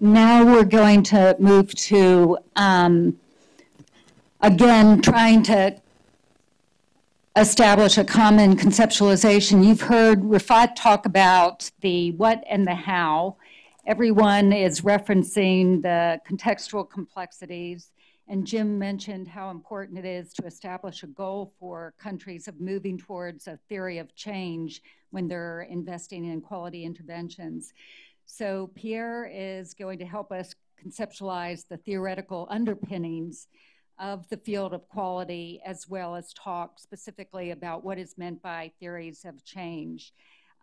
now we're going to move to, um, again, trying to establish a common conceptualization. You've heard Rafat talk about the what and the how. Everyone is referencing the contextual complexities. And Jim mentioned how important it is to establish a goal for countries of moving towards a theory of change when they're investing in quality interventions. So Pierre is going to help us conceptualize the theoretical underpinnings of the field of quality as well as talk specifically about what is meant by theories of change.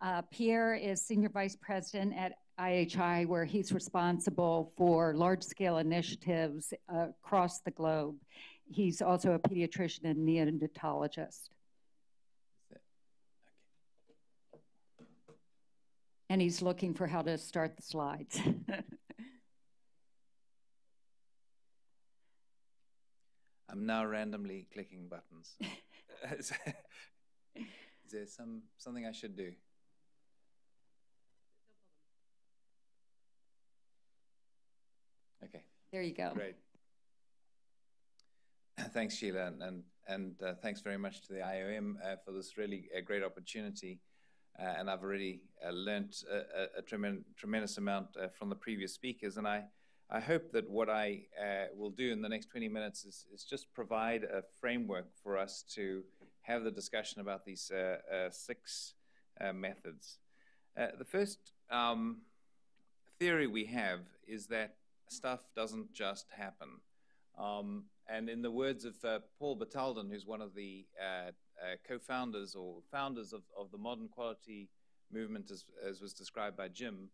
Uh, Pierre is Senior Vice President at IHI, where he's responsible for large scale initiatives uh, across the globe. He's also a pediatrician and neonatologist. And he's looking for how to start the slides. I'm now randomly clicking buttons. Is there some something I should do? Okay. There you go. Great. Thanks, Sheila, and and, and uh, thanks very much to the IOM uh, for this really uh, great opportunity. Uh, and I've already uh, learned a, a, a tremendous, tremendous amount uh, from the previous speakers, and I. I hope that what I will do in the next 20 minutes is, is, just provide a framework for us to have the discussion about these six methods. the first um, theory we have is that stuff doesn't just happen. Um, and in the words of uh, Paul Batalden, who's one of the uh, uh, co-founders or founders of, of the modern quality movement as, as, was described by Jim,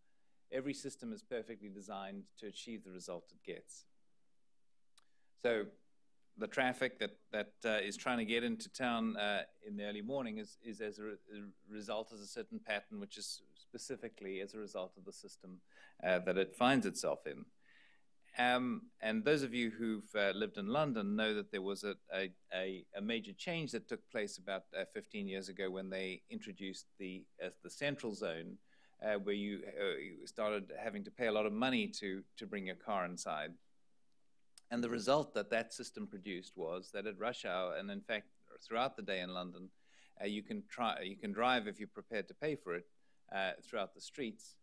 every system is perfectly designed to achieve the result it gets. So the traffic that, that uh, is trying to get into town uh, in the early morning is, is as a, re result as a certain pattern, which is specifically as a result of the system uh, that it finds itself in. Um, and those of you who've uh, lived in London know that there was a, a, a major change that took place about uh, 15 years ago when they introduced the, uh, the central zone, uh, where you, uh, you, started having to pay a lot of money to, to bring your car inside. And the result that that system produced was that at rush hour, and in fact throughout the day in London, uh, you, can try, you can drive if you're prepared to pay for it throughout the streets.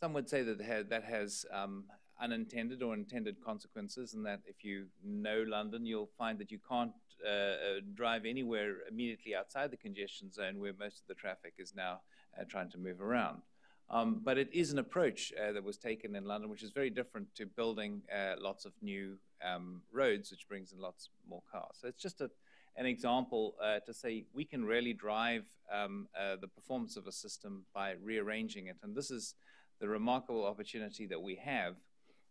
Some would say that that has um, unintended or intended consequences, and that if you know London, you'll find that you can't uh, uh, drive anywhere immediately outside the congestion zone where most of the traffic is now uh, trying to move around. Um, but it is an approach uh, that was taken in London, which is very different to building uh, lots of new um, roads, which brings in lots more cars. So it's just a, an example uh, to say we can really drive um, the performance of a system by rearranging it. And this is the remarkable opportunity that we have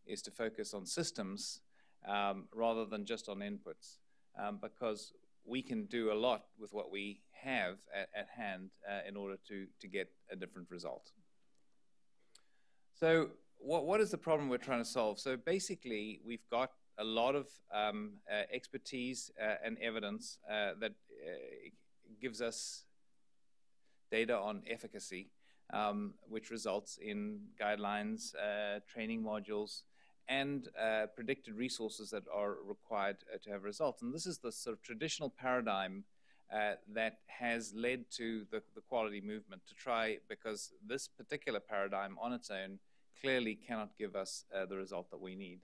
is to focus on systems um, rather than just on inputs um, because we can do a lot with what we have at, at hand uh, in order to, to get a different result. So what, what is the problem we're trying to solve? So basically, we've got a lot of um, uh, expertise uh, and evidence uh, that uh, gives us data on efficacy, um, which results in guidelines, uh, training modules, and uh, predicted resources that are required uh, to have results. And this is the sort of traditional paradigm uh, that has led to the, the, quality movement to try, because this particular paradigm on its own clearly cannot give us uh, the result that we need.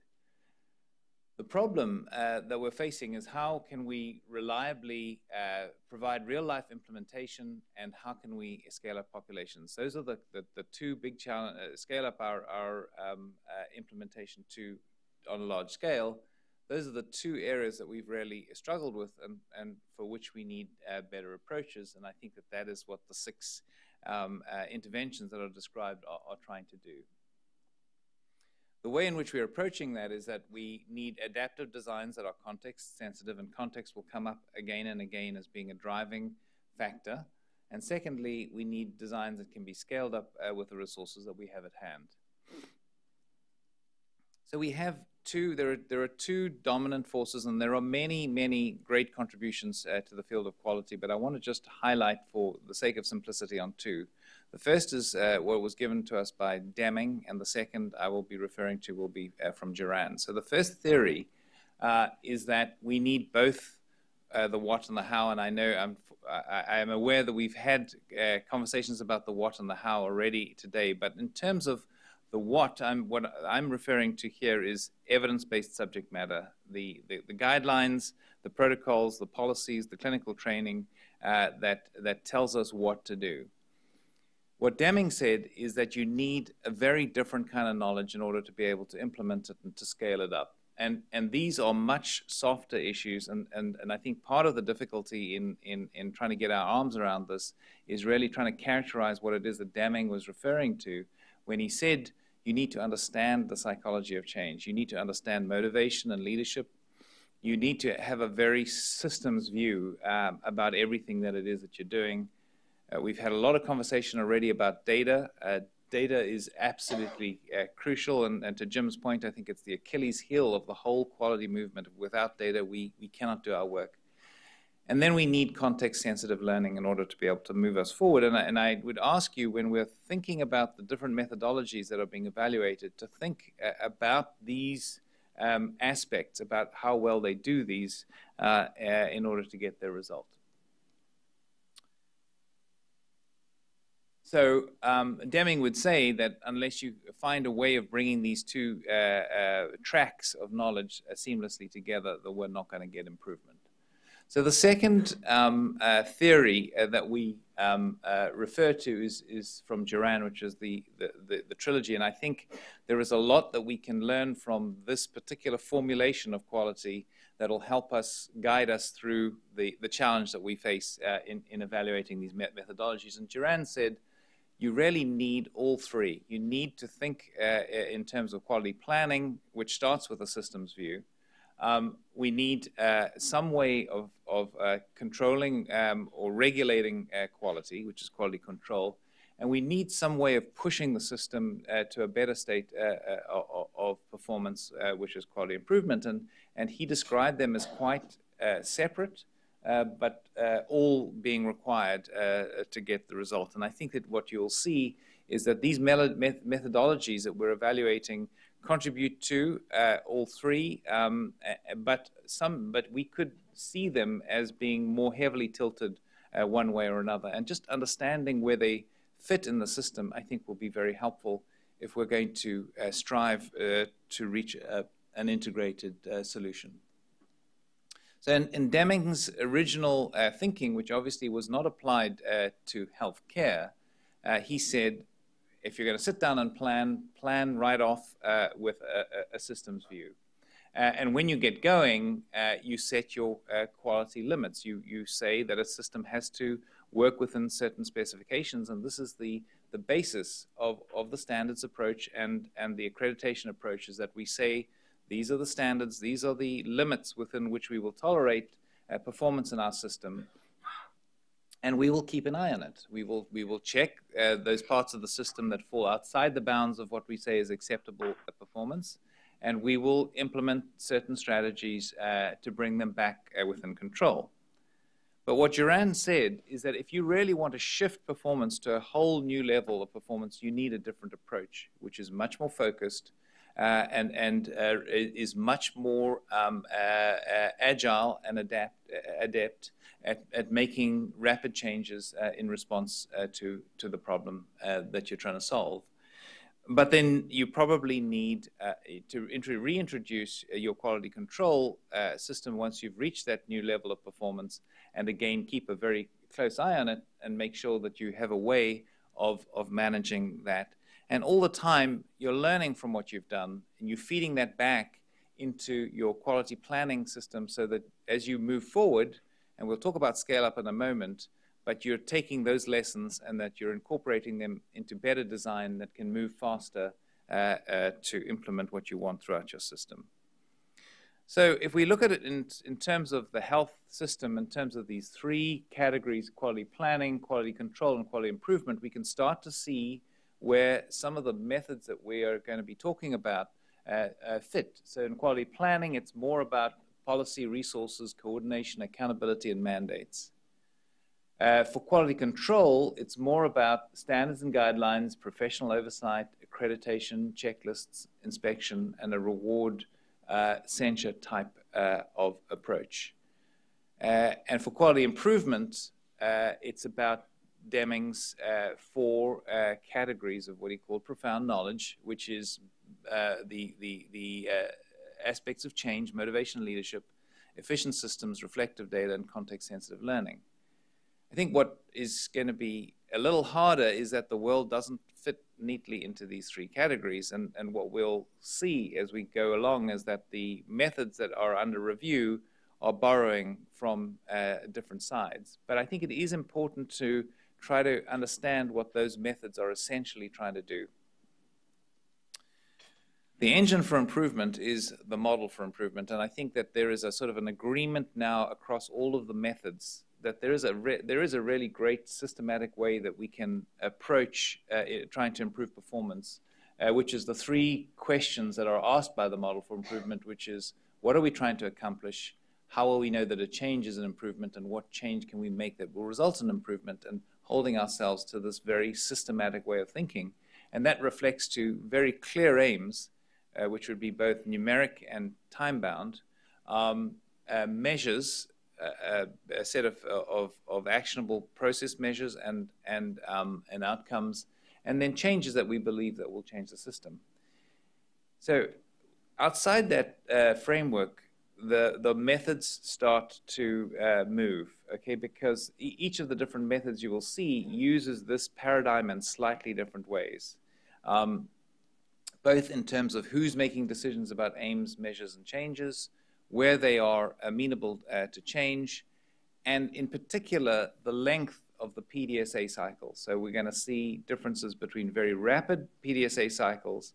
The problem uh, that we're facing is how can we reliably uh, provide real life implementation and how can we scale up populations? Those are the, the, the two big challenges, uh, scale up our, our um, uh, implementation to on a large scale. Those are the two areas that we've really struggled with and, and for which we need uh, better approaches. And I think that that is what the six um, uh, interventions that are described are, are trying to do. The way in which we're approaching that is that we need adaptive designs that are context sensitive, and context will come up again and again as being a driving factor. And secondly, we need designs that can be scaled up uh, with the resources that we have at hand. So we have two, there are, there are two dominant forces, and there are many, many great contributions uh, to the field of quality, but I want to just highlight for the sake of simplicity on two. The first is uh, what was given to us by Deming, and the second I will be referring to will be uh, from Juran. So the first theory uh, is that we need both uh, the what and the how, and I know I'm, I, am aware that we've had uh, conversations about the what and the how already today, but in terms of the what I'm what I'm referring to here is evidence-based subject matter, the, the, the guidelines, the protocols, the policies, the clinical training uh, that that tells us what to do. What Deming said is that you need a very different kind of knowledge in order to be able to implement it and to scale it up. And, and these are much softer issues. And, and, and I think part of the difficulty in, in, in trying to get our arms around this is really trying to characterize what it is that Deming was referring to when he said you need to understand the psychology of change. You need to understand motivation and leadership. You need to have a very systems view um, about everything that it is that you're doing. Uh, we've had a lot of conversation already about data. Uh, data is absolutely uh, crucial, and, and, to Jim's point, I think it's the Achilles heel of the whole quality movement. Without data, we, we cannot do our work. And then we need context-sensitive learning in order to be able to move us forward. And I, and I, would ask you, when we're thinking about the different methodologies that are being evaluated, to think uh, about these um, aspects, about how well they do these uh, uh, in order to get their result. So um, Deming would say that unless you find a way of bringing these two uh, uh, tracks of knowledge uh, seamlessly together, that we're not going to get improvement. So the second um, uh, theory uh, that we um, uh, refer to is, is from Juran, which is the, the, the, the, trilogy. And I think there is a lot that we can learn from this particular formulation of quality that will help us guide us through the, the challenge that we face in, in evaluating these methodologies. And Juran said, you really need all three. You need to think uh, in terms of quality planning, which starts with a systems view. Um, we need uh, some way of, of uh, controlling um, or regulating uh, quality, which is quality control. And we need some way of pushing the system uh, to a better state uh, of performance, which is quality improvement. And, and he described them as quite separate uh, but uh, all being required uh, to get the result. And I think that what you'll see is that these methodologies that we're evaluating contribute to uh, all three, um, but some, but we could see them as being more heavily tilted uh, one way or another. And just understanding where they fit in the system, I think, will be very helpful if we're going to uh, strive to reach an integrated solution. So in, in Deming's original uh, thinking, which obviously was not applied uh, to healthcare, uh, he said, if you're going to sit down and plan, plan right off uh, with a, a, systems view. Uh, and when you get going, uh, you set your quality limits. You, you say that a system has to work within certain specifications, and this is the, the basis of, of the standards approach and, and the accreditation approaches that we say these are the standards, these are the limits within which we will tolerate uh, performance in our system. And we will keep an eye on it. We will, we will check uh, those parts of the system that fall outside the bounds of what we say is acceptable performance. And we will implement certain strategies uh, to bring them back uh, within control. But what Juran said is that if you really want to shift performance to a whole new level of performance, you need a different approach, which is much more focused, uh, and, and uh, is much more um, uh, agile and adapt, adept at, at making rapid changes in response to, to the problem that you're trying to solve. But then you probably need uh, to reintroduce your quality control uh, system once you've reached that new level of performance, and again keep a very close eye on it and make sure that you have a way of, of managing that and all the time, you're learning from what you've done, and you're feeding that back into your quality planning system so that as you move forward, and we'll talk about scale up in a moment, but you're taking those lessons and that you're incorporating them into better design that can move faster uh, uh, to implement what you want throughout your system. So if we look at it in, in terms of the health system, in terms of these three categories, quality planning, quality control, and quality improvement, we can start to see where some of the methods that we are going to be talking about uh, uh, fit. So in quality planning, it's more about policy, resources, coordination, accountability, and mandates. Uh, for quality control, it's more about standards and guidelines, professional oversight, accreditation, checklists, inspection, and a reward uh, censure type uh, of approach. Uh, and for quality improvement, it's about Deming's uh, four categories of what he called profound knowledge, which is the, the, the aspects of change, motivation, leadership, efficient systems, reflective data, and context-sensitive learning. I think what is going to be a little harder is that the world doesn't fit neatly into these three categories. And, and what we'll see as we go along is that the methods that are under review are borrowing from uh, different sides. But I think it is important to try to understand what those methods are essentially trying to do. The engine for improvement is the model for improvement, and I think that there is a sort of an agreement now across all of the methods that there is a there is a really great systematic way that we can approach uh, trying to improve performance, uh, which is the three questions that are asked by the model for improvement, which is what are we trying to accomplish, how will we know that a change is an improvement, and what change can we make that will result in improvement, and holding ourselves to this very systematic way of thinking, and that reflects to very clear aims uh, which would be both numeric and time-bound, um, uh, measures a, a, set of, of, of, actionable process measures and, and, um, and outcomes, and then changes that we believe that will change the system. So outside that uh, framework, the, the methods start to uh, move, okay, because e each of the different methods you will see uses this paradigm in slightly different ways. Um, both in terms of who's making decisions about aims, measures, and changes, where they are amenable uh, to change, and in particular, the length of the PDSA cycle. So we're going to see differences between very rapid PDSA cycles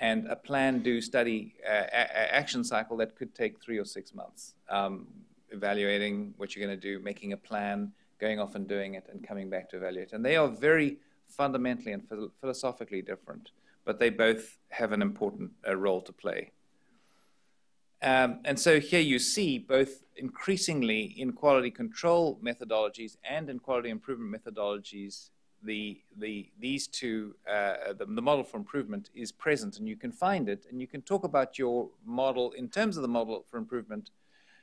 and a plan, do, study, uh, action cycle that could take three or six months. Um, evaluating what you're going to do, making a plan, going off and doing it, and coming back to evaluate. And they are very fundamentally and philosophically different but they both have an important uh, role to play. Um, and so here you see both increasingly in quality control methodologies and in quality improvement methodologies, the, the, these two, uh, the, the, model for improvement is present and you can find it and you can talk about your model in terms of the model for improvement,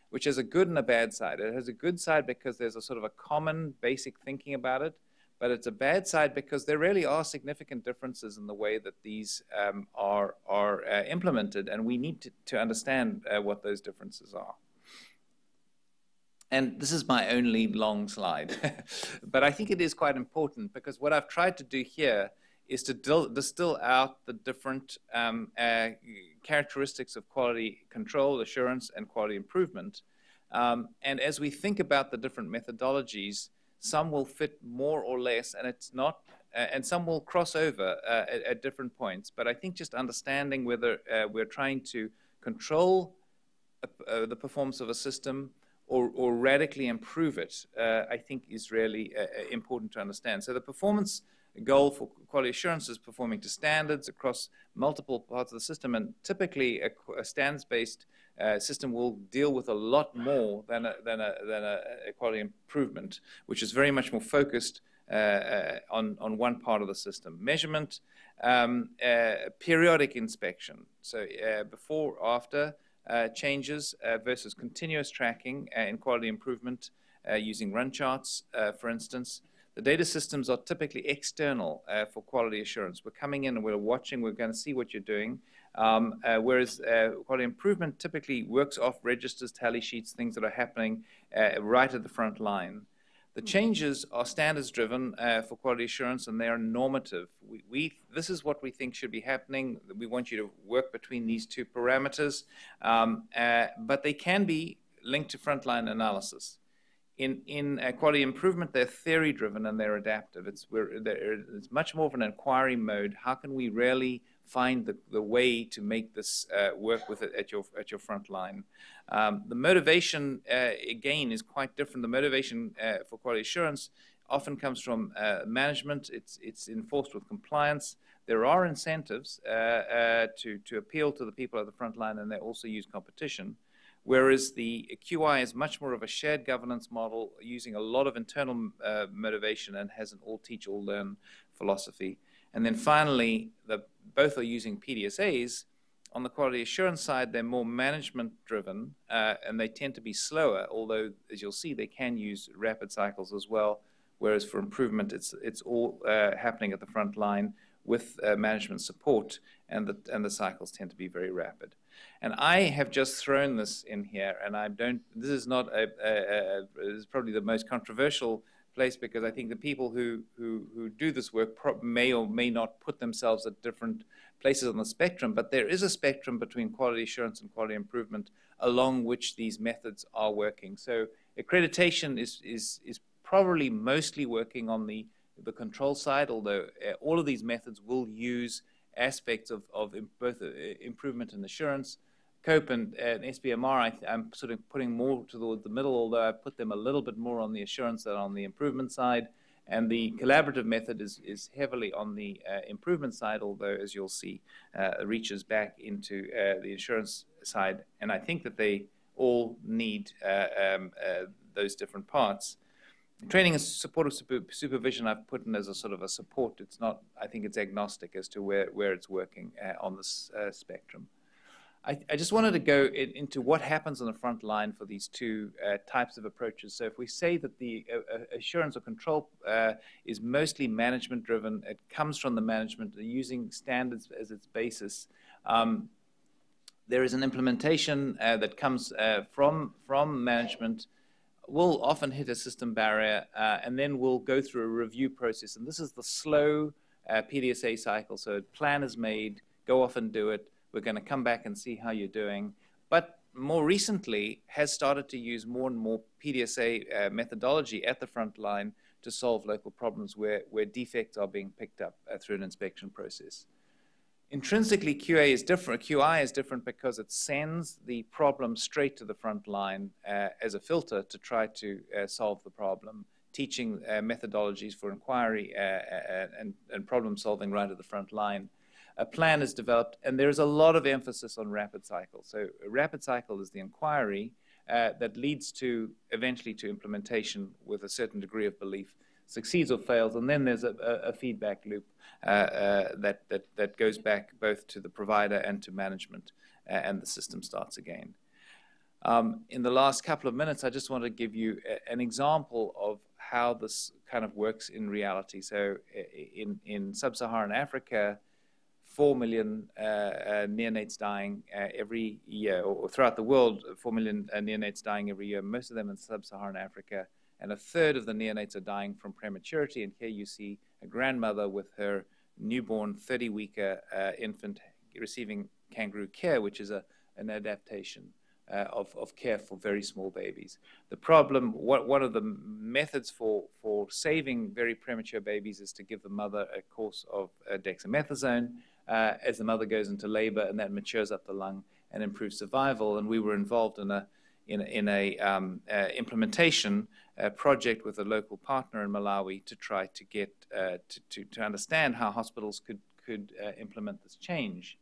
which has a good and a bad side. It has a good side because there's a sort of a common basic thinking about it but it's a bad side because there really are significant differences in the way that these um, are, are uh, implemented, and we need to, to understand uh, what those differences are. And this is my only long slide, but I think it is quite important because what I've tried to do here is to distill out the different um, uh, characteristics of quality control, assurance, and quality improvement. Um, and as we think about the different methodologies, some will fit more or less, and it's not, uh, and some will cross over uh, at, at, different points. But I think just understanding whether uh, we're trying to control uh, the performance of a system or, or radically improve it, uh, I think is really uh, important to understand. So the performance goal for quality assurance is performing to standards across multiple parts of the system, and typically a, a standards-based uh, system will deal with a lot more than a, than a, than a quality improvement, which is very much more focused uh, uh, on, on one part of the system. Measurement, um, uh, periodic inspection. So uh, before, after uh, changes versus continuous tracking in quality improvement using run charts, for instance. The data systems are typically external for quality assurance. We're coming in and we're watching, we're going to see what you're doing. Um, uh, whereas uh, quality improvement typically works off registers, tally sheets, things that are happening uh, right at the front line. The changes are standards driven uh, for quality assurance and they are normative. We, we, this is what we think should be happening. We want you to work between these two parameters, um, uh, but they can be linked to frontline analysis. In, in uh, quality improvement, they're theory driven and they're adaptive. It's, it's much more of an inquiry mode. How can we really find the, the way to make this uh, work with it at your, at your front line. Um, the motivation, uh, again, is quite different. The motivation uh, for quality assurance often comes from uh, management. It's, it's enforced with compliance. There are incentives uh, uh, to, to appeal to the people at the front line, and they also use competition. whereas the QI is much more of a shared governance model using a lot of internal motivation and has an all teach, all learn philosophy. And then finally, the, both are using PDSAs. On the quality assurance side, they're more management driven uh, and they tend to be slower, although, as you'll see, they can use rapid cycles as well. Whereas for improvement, it's, it's all uh, happening at the front line with uh, management support, and the, and the cycles tend to be very rapid. And I have just thrown this in here, and I don't. This is not a. a, a this is probably the most controversial place because I think the people who who, who do this work may or may not put themselves at different places on the spectrum. But there is a spectrum between quality assurance and quality improvement, along which these methods are working. So accreditation is is is probably mostly working on the the control side, although uh, all of these methods will use aspects of, of both uh, improvement and assurance. COPE and, and SBMR, I am sort of putting more to the middle, although I put them a little bit more on the assurance than on the improvement side. And the collaborative method is, is heavily on the uh, improvement side, although, as you'll see, uh, reaches back into uh, the insurance side. And I think that they all need uh, um, uh, those different parts. Training and supportive super, supervision I've put in as a sort of a support. It's not, I think it's agnostic as to where, where it's working uh, on this spectrum. I, I, just wanted to go in, into what happens on the front line for these two uh, types of approaches. So if we say that the uh, uh, assurance or control uh, is mostly management driven, it comes from the management using standards as its basis. Um, there is an implementation that comes from, from management will often hit a system barrier uh, and then we'll go through a review process. And this is the slow uh, PDSA cycle. So a plan is made, go off and do it. We're going to come back and see how you're doing. But more recently has started to use more and more PDSA uh, methodology at the front line to solve local problems where, where defects are being picked up uh, through an inspection process. Intrinsically, QA is different. QI is different because it sends the problem straight to the front line uh, as a filter to try to uh, solve the problem, teaching uh, methodologies for inquiry uh, uh, and, and, problem solving right at the front line. A plan is developed, and there's a lot of emphasis on rapid cycle. So, a rapid cycle is the inquiry uh, that leads to eventually to implementation with a certain degree of belief succeeds or fails, and then there's a, a, feedback loop uh, uh, that, that, that goes back both to the provider and to management, uh, and the system starts again. Um, in the last couple of minutes, I just want to give you a, an example of how this kind of works in reality. So, in, in sub Saharan Africa, 4 million uh, uh, neonates dying uh, every year, or throughout the world, 4 million neonates dying every year, most of them in sub Saharan Africa and a third of the neonates are dying from prematurity. And here you see a grandmother with her newborn 30 weeker uh, infant receiving kangaroo care, which is a, an adaptation. Uh, of, of care for very small babies. The problem, what, one of the methods for, for saving very premature babies is to give the mother a course of uh, dexamethasone uh, as the mother goes into labor, and that matures up the lung and improves survival. And we were involved in a, in, in a um, uh, implementation a project with a local partner in Malawi to try to get uh, to, to, to, understand how hospitals could could uh, implement this change.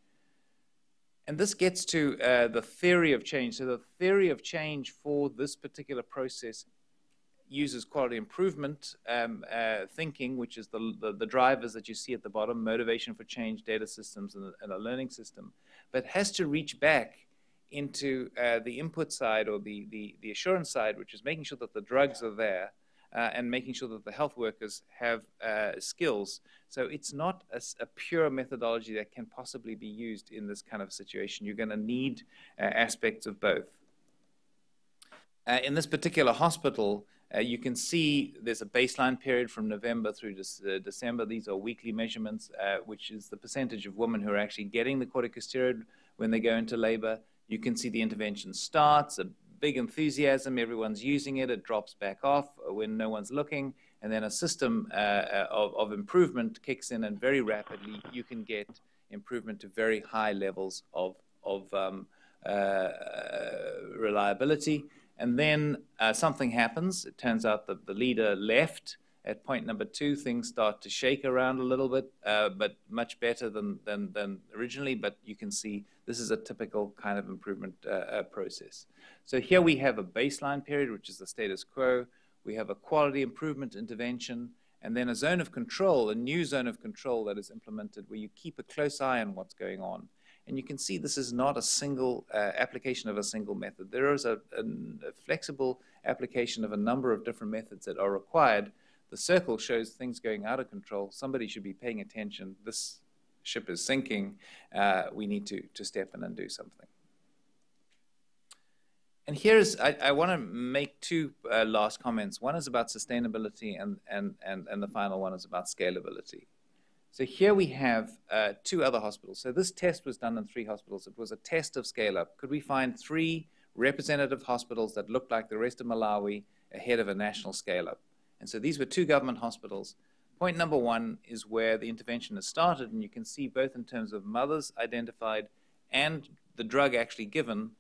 And this gets to uh, the theory of change. So the theory of change for this particular process uses quality improvement um, uh, thinking, which is the, the, the, drivers that you see at the bottom, motivation for change, data systems, and, and a learning system, but has to reach back into uh, the input side or the, the, the assurance side, which is making sure that the drugs are there uh, and making sure that the health workers have uh, skills. So it's not a, a, pure methodology that can possibly be used in this kind of situation. You're going to need uh, aspects of both. Uh, in this particular hospital, uh, you can see there's a baseline period from November through to December. These are weekly measurements, which is the percentage of women who are actually getting the corticosteroid when they go into labor. You can see the intervention starts, a big enthusiasm, everyone's using it, it drops back off when no one's looking, and then a system uh, uh, of, of improvement kicks in, and very rapidly you can get improvement to very high levels of, of um, uh, reliability. And then uh, something happens. It turns out that the leader left, At point number two, things start to shake around a little bit, uh, but much better than, than, than originally. But you can see this is a typical kind of improvement uh, uh, process. So here we have a baseline period, which is the status quo. We have a quality improvement intervention, and then a zone of control, a new zone of control that is implemented where you keep a close eye on what's going on. And you can see this is not a single uh, application of a single method. There is a, a, a, flexible application of a number of different methods that are required. The circle shows things going out of control. Somebody should be paying attention. This ship is sinking. Uh, we need to, to step in and do something. And here's, I, I want to make two uh, last comments. One is about sustainability, and, and, and, and the final one is about scalability. So here we have uh, two other hospitals. So this test was done in three hospitals. It was a test of scale up. Could we find three representative hospitals that looked like the rest of Malawi ahead of a national scale up? And so these were two government hospitals. Point number one is where the intervention has started, and you can see both in terms of mothers identified and the drug actually given,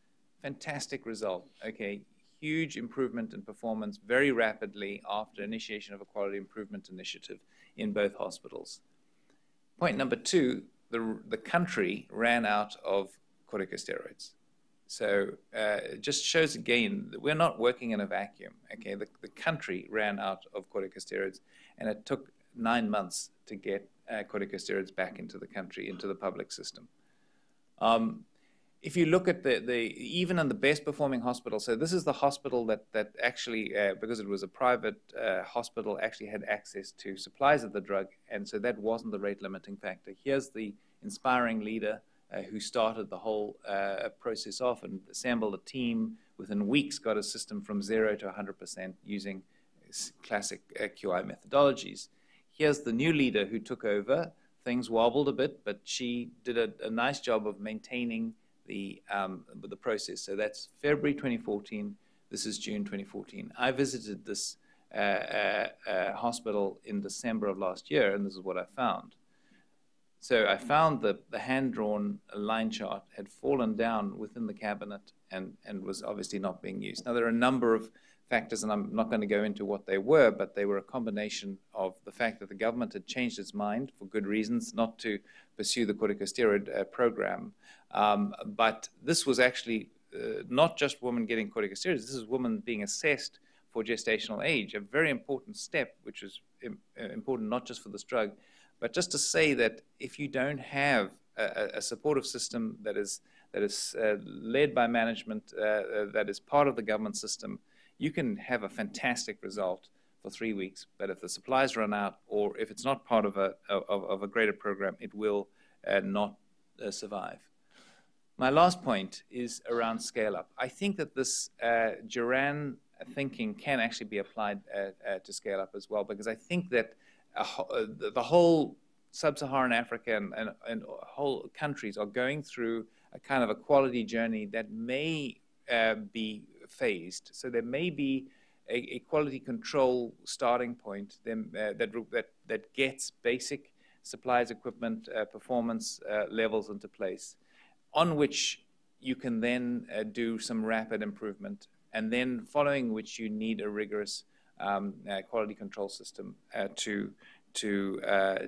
fantastic result. Okay, huge improvement in performance very rapidly after initiation of a quality improvement initiative in both hospitals. Point number two, the, the country ran out of corticosteroids. So uh, it just shows again that we're not working in a vacuum. Okay, the, the country ran out of corticosteroids, and it took nine months to get uh, corticosteroids back into the country, into the public system. Um, if you look at the, the even in the best performing hospital, so this is the hospital that that actually uh, because it was a private uh, hospital actually had access to supplies of the drug, and so that wasn't the rate limiting factor. Here's the inspiring leader uh, who started the whole uh, process off and assembled a team within weeks, got a system from zero to 100% using classic uh, QI methodologies. Here's the new leader who took over. Things wobbled a bit, but she did a, a nice job of maintaining the, um, the process. So that's February 2014. This is June 2014. I visited this uh, uh, uh, hospital in December of last year, and this is what I found. So I found that the hand-drawn line chart had fallen down within the cabinet and, and was obviously not being used. Now, there are a number of factors, and I'm not going to go into what they were, but they were a combination of the fact that the government had changed its mind for good reasons not to pursue the corticosteroid uh, program. Um, but this was actually uh, not just women getting corticosteroids, this is women being assessed for gestational age, a very important step, which is Im uh, important not just for this drug, but just to say that if you don't have a, a supportive system that is, that is uh, led by management, uh, uh, that is part of the government system, you can have a fantastic result for three weeks. But if the supplies run out, or if it's not part of a of, of a greater program, it will uh, not survive. My last point is around scale up. I think that this uh, Juran thinking can actually be applied uh, uh, to scale up as well, because I think that uh, the whole sub-Saharan Africa and, and, and, whole countries are going through a kind of a quality journey that may be phased. So there may be a, a quality control starting point then, uh, that, that, that gets basic supplies, equipment, uh, performance uh, levels into place, on which you can then uh, do some rapid improvement, and then following which you need a rigorous um, uh, quality control system uh, to, to,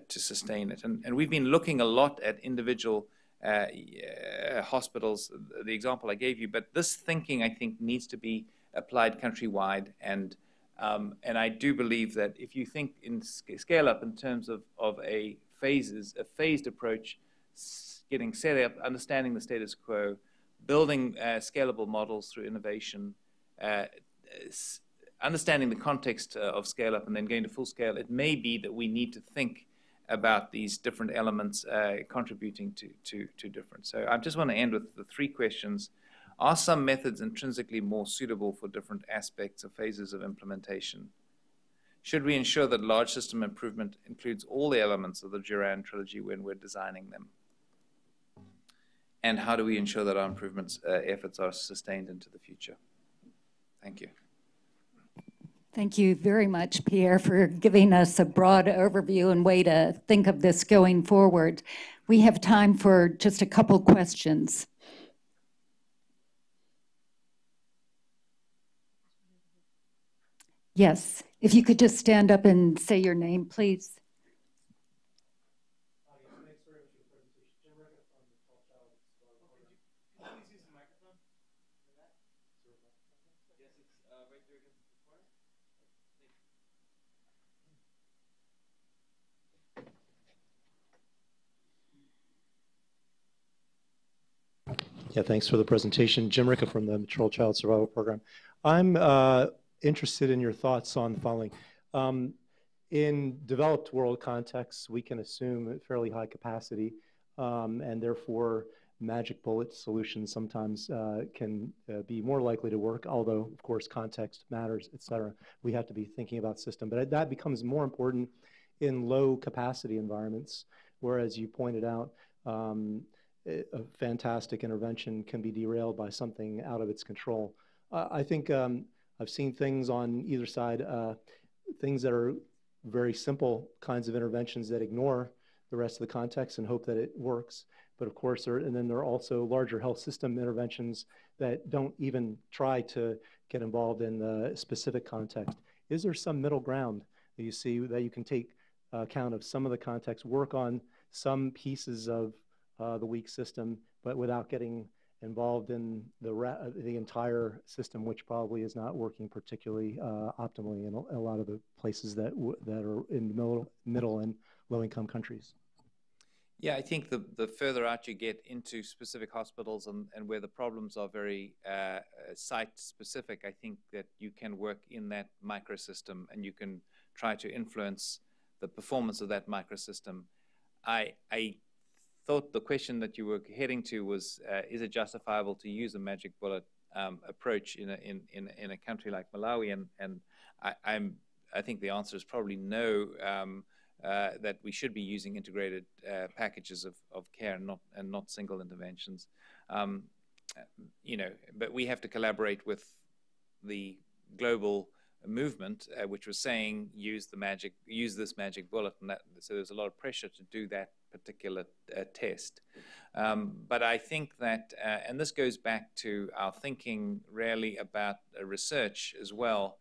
to sustain it. And, and we've been looking a lot at individual uh, hospitals, the example I gave you. But this thinking, I think, needs to be applied countrywide. And, um, and I do believe that if you think in scale up in terms of, of a phases, a phased approach, getting set up, understanding the status quo, building uh, scalable models through innovation, uh, understanding the context uh, of scale up and then going to full scale, it may be that we need to think about these different elements uh, contributing to, to, to different. So I just want to end with the three questions. Are some methods intrinsically more suitable for different aspects or phases of implementation? Should we ensure that large system improvement includes all the elements of the Juran trilogy when we're designing them? And how do we ensure that our improvements uh, efforts are sustained into the future? Thank you. Thank you very much, Pierre, for giving us a broad overview and way to think of this going forward. We have time for just a couple questions. Yes, If you could just stand up and say your name, please. Yeah, thanks for the presentation. Jim Ricca from the Maternal Child Survival Program. I'm uh, interested in your thoughts on the following. Um, in developed world contexts, we can assume fairly high capacity, um, and therefore magic bullet solutions sometimes uh, can uh, be more likely to work, although, of course, context matters, et cetera. We have to be thinking about system. But that becomes more important in low capacity environments, whereas you pointed out, um, a fantastic intervention can be derailed by something out of its control. Uh, I think um, I've seen things on either side, uh, things that are very simple kinds of interventions that ignore the rest of the context and hope that it works. But of course, there, and then there are also larger health system interventions that don't even try to get involved in the specific context. Is there some middle ground that you see that you can take account of some of the context, work on some pieces of uh, the weak system, but without getting involved in the the entire system, which probably is not working particularly uh, optimally in a, a, lot of the places that that are in middle middle and low income countries. Yeah, I think the, the further out you get into specific hospitals and, and where the problems are very uh, uh site specific, I think that you can work in that microsystem and you can try to influence the performance of that microsystem. I, I thought the question that you were heading to was, uh, is it justifiable to use a magic bullet um, approach in a, in, in, in, a country like Malawi? And, and I, am I think the answer is probably no, um, uh, that we should be using integrated uh, packages of, of care and not, and not single interventions. Um, you know, but we have to collaborate with the global movement, uh, which was saying use the magic, use this magic bullet, and that, so there's a lot of pressure to do that particular uh, test. Um, but I think that, uh, and this goes back to our thinking really about uh, research as well.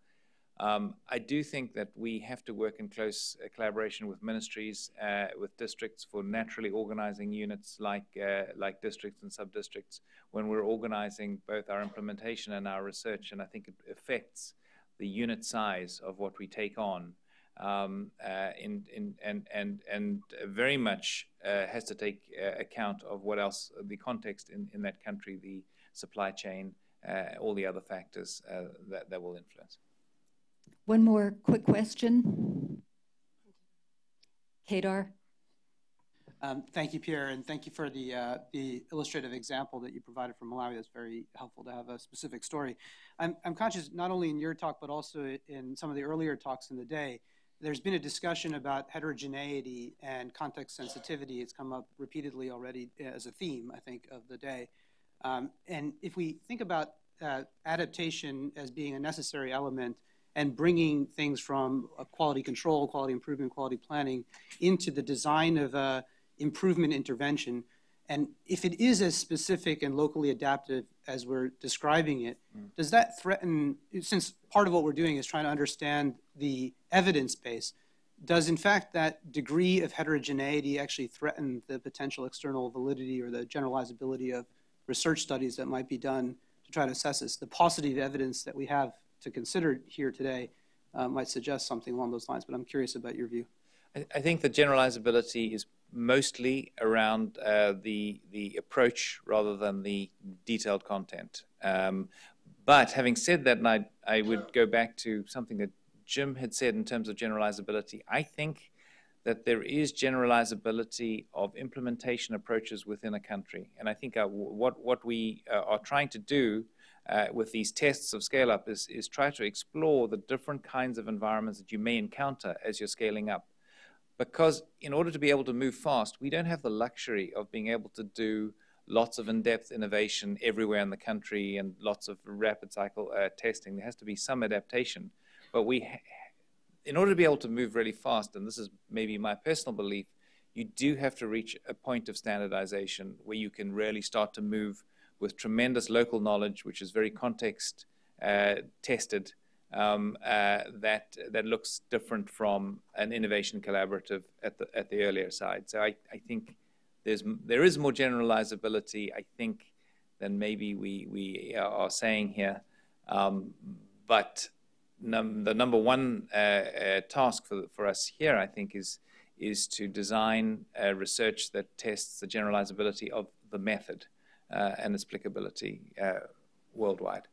Um, I do think that we have to work in close uh, collaboration with ministries, uh, with districts for naturally organizing units like, like districts and sub-districts when we're organizing both our implementation and our research. And I think it affects the unit size of what we take on um, uh, in, in, and, and, and very much uh, has to take uh, account of what else, the context in, in that country, the supply chain, uh, all the other factors uh, that, that will influence. One more quick question. Kedar? Um, thank you, Pierre, and thank you for the uh, the illustrative example that you provided from Malawi. That's very helpful to have a specific story. I'm, I'm conscious not only in your talk, but also in some of the earlier talks in the day, there's been a discussion about heterogeneity and context sensitivity. It's come up repeatedly already as a theme, I think, of the day. Um, and if we think about uh, adaptation as being a necessary element and bringing things from quality control, quality improvement, quality planning into the design of a improvement intervention, and if it is as specific and locally adaptive as we're describing it, mm. does that threaten, since part of what we're doing is trying to understand the evidence base, does in fact that degree of heterogeneity actually threaten the potential external validity or the generalizability of research studies that might be done to try to assess this? The paucity of evidence that we have to consider here today uh, might suggest something along those lines, but I'm curious about your view. I think the generalizability is mostly around uh, the the approach rather than the detailed content. Um, but having said that, and I, I would go back to something that Jim had said in terms of generalizability. I think that there is generalizability of implementation approaches within a country, and I think uh, what what we uh, are trying to do. Uh, with these tests of scale up is, is try to explore the different kinds of environments that you may encounter as you're scaling up because in order to be able to move fast, we don't have the luxury of being able to do lots of in-depth innovation everywhere in the country and lots of rapid cycle uh, testing. There has to be some adaptation, but we, in order to be able to move really fast, and this is maybe my personal belief, you do have to reach a point of standardization where you can really start to move with tremendous local knowledge, which is very context uh, tested, um, uh, that that looks different from an innovation collaborative at the at the earlier side. So I, I think there's there is more generalizability. I think than maybe we we are saying here, um, but num the number one uh, uh, task for for us here, I think, is is to design research that tests the generalizability of the method uh, and its applicability uh, worldwide.